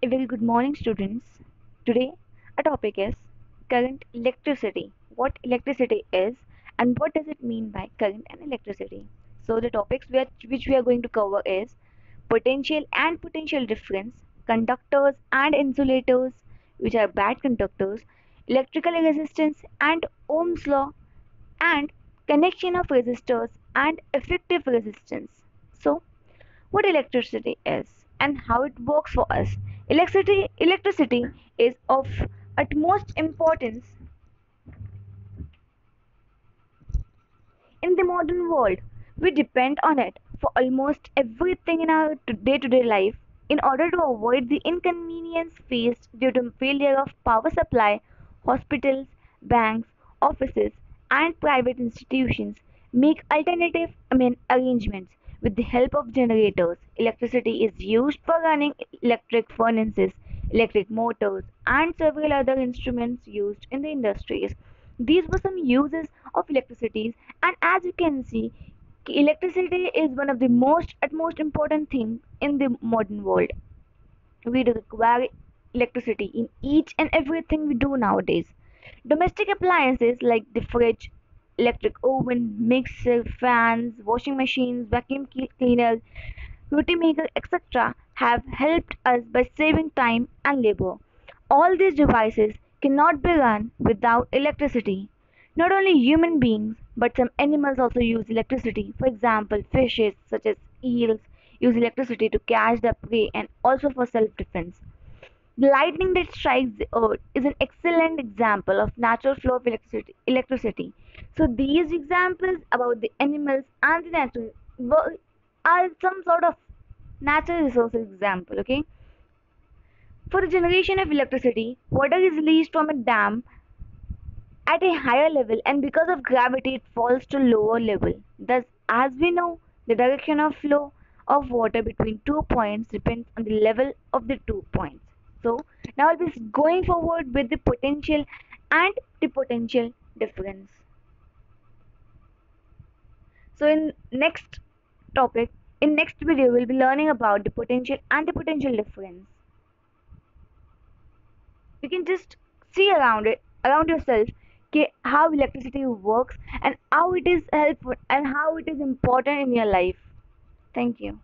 A very good morning, students. Today, our topic is current electricity. What electricity is and what does it mean by current and electricity. So, the topics which we are going to cover is potential and potential difference, conductors and insulators, which are bad conductors, electrical resistance and Ohm's law, and connection of resistors and effective resistance. So, what electricity is and how it works for us. Electricity, electricity is of utmost importance in the modern world. We depend on it for almost everything in our day to day life. In order to avoid the inconvenience faced due to failure of power supply, hospitals, banks, offices, and private institutions make alternative arrangements with the help of generators, electricity is used for running electric furnaces, electric motors, and several other instruments used in the industries. These were some uses of electricity, and as you can see, electricity is one of the most utmost important things in the modern world. We require electricity in each and everything we do nowadays. Domestic appliances like the fridge, electric oven, mixer, fans, washing machines, vacuum cleaners, roti maker, etc. have helped us by saving time and labor. All these devices cannot be run without electricity. Not only human beings, but some animals also use electricity. For example, fishes such as eels use electricity to catch their prey and also for self-defense. The lightning that strikes the earth is an excellent example of natural flow of electricity. electricity. So these examples about the animals and the natural are some sort of natural resources example. Okay. For the generation of electricity, water is released from a dam at a higher level and because of gravity it falls to lower level. Thus, as we know, the direction of flow of water between two points depends on the level of the two points. So now I'll be going forward with the potential and the potential difference. So in next topic, in next video, we'll be learning about the potential and the potential difference. You can just see around it, around yourself, how electricity works and how it is helpful and how it is important in your life. Thank you.